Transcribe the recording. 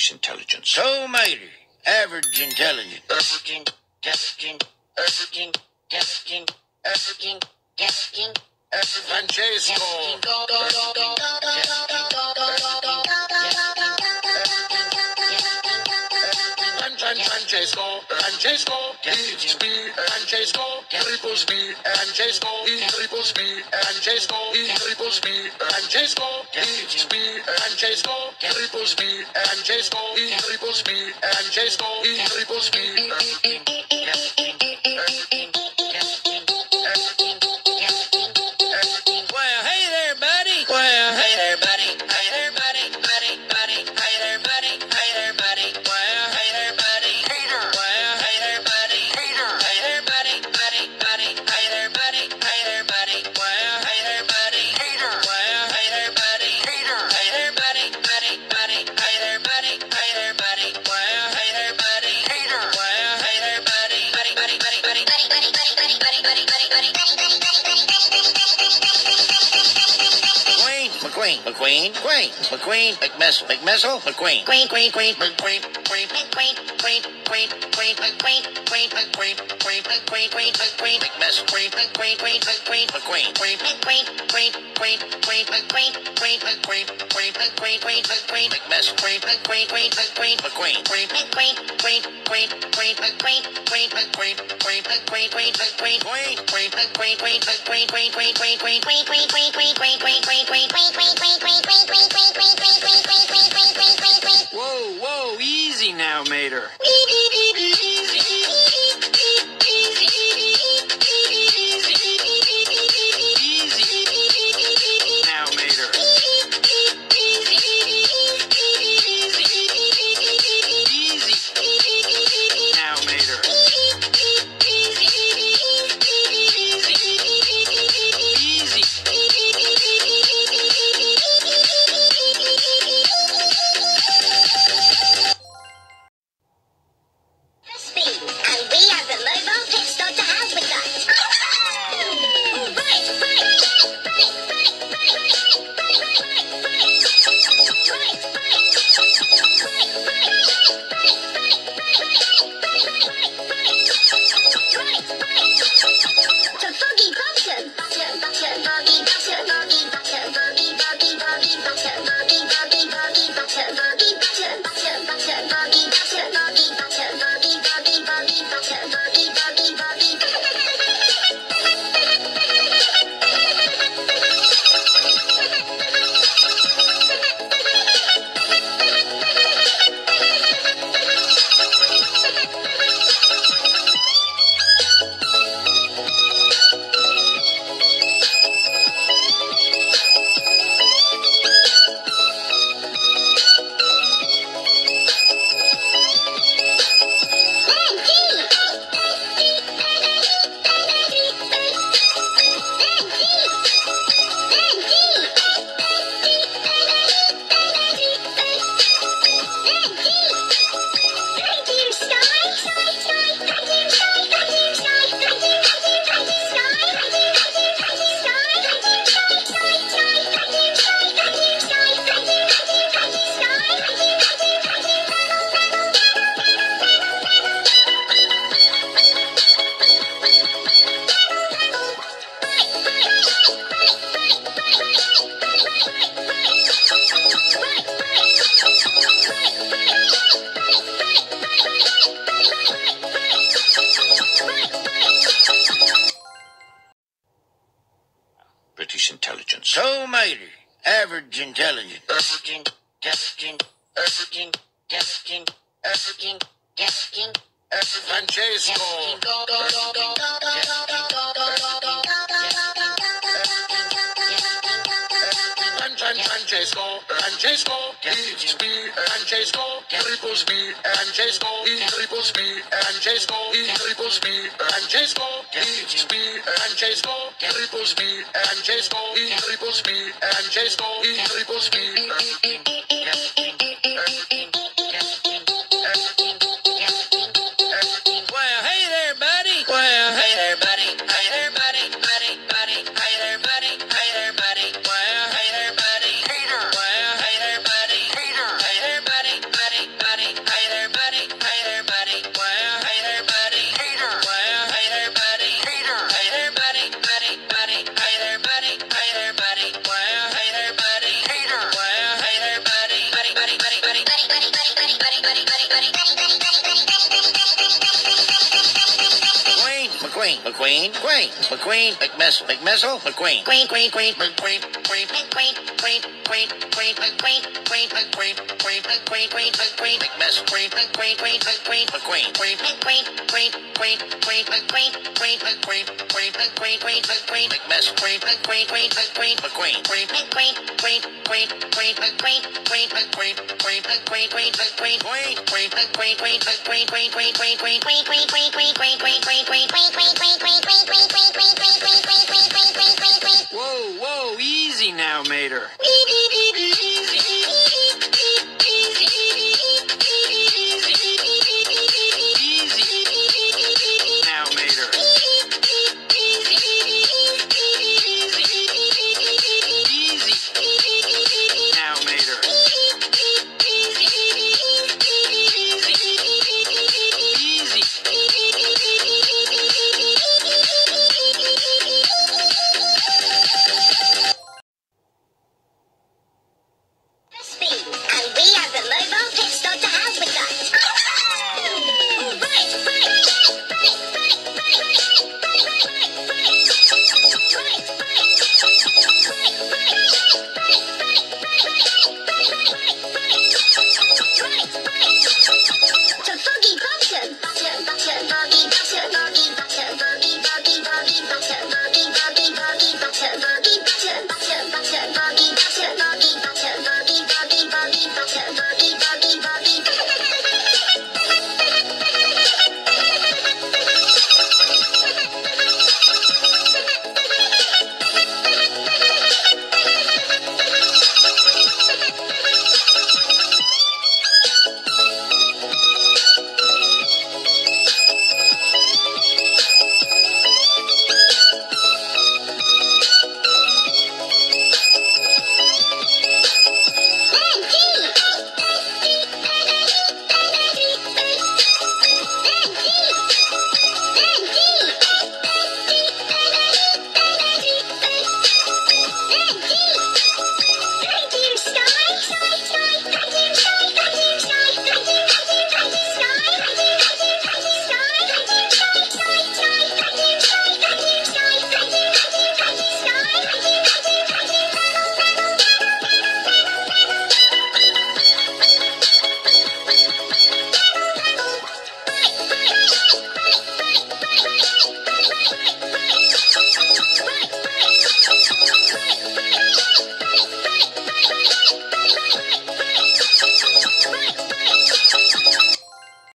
British intelligence. So mighty, average intelligence. African, African, African, African, African, African, Francesco. and chase score. He speed and chase score. Triple speed and J score. He triple speed and chase score. He triple speed and chase score. He speed and J score. Triple speed and chase score. He triple speed and chase score. He triple speed. McQueen, McQueen, McQueen, Queen, McQueen, McMissile, McMissile, McQueen, Queen, Queen, Queen, McQueen, Whoa, whoa, British intelligence. So mighty, average intelligence. African, African, African, African, African, African, Francesco. and J score, each speed and J score, triple speed and J score, triple speed and J score, triple speed and J score, each speed and J score, triple speed and J score, triple speed and J score, triple speed. Bari, bari, McQueen, McQueen, Queen, McQueen, McMissile, McMissile, McQueen, Queen, Queen, Queen, McQueen, Queen, Queen, Queen, Queen, Queen, McQueen, Queen, McQueen, Queen, McQueen, Queen, McQueen, McMissile, Queen, McQueen, Queen, McQueen, McQueen, Queen, Queen, Queen, Queen, Queen, McQueen, Queen, McQueen, Queen, McQueen, Queen, McQueen, McMissile, Queen, McQueen, Queen, McQueen, McQueen, Queen, Queen, Queen, Queen, Queen, McQueen, Queen, McQueen, Queen, McQueen, Queen, McQueen, Queen, Queen, McQueen, Queen, McQueen, Queen, Queen, Queen, Queen, Queen, Queen, Queen, Queen, Queen, Queen, Queen, Queen, Queen, Queen, Queen, Queen, Whoa, whoa, easy now, Mater.